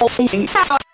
我们下。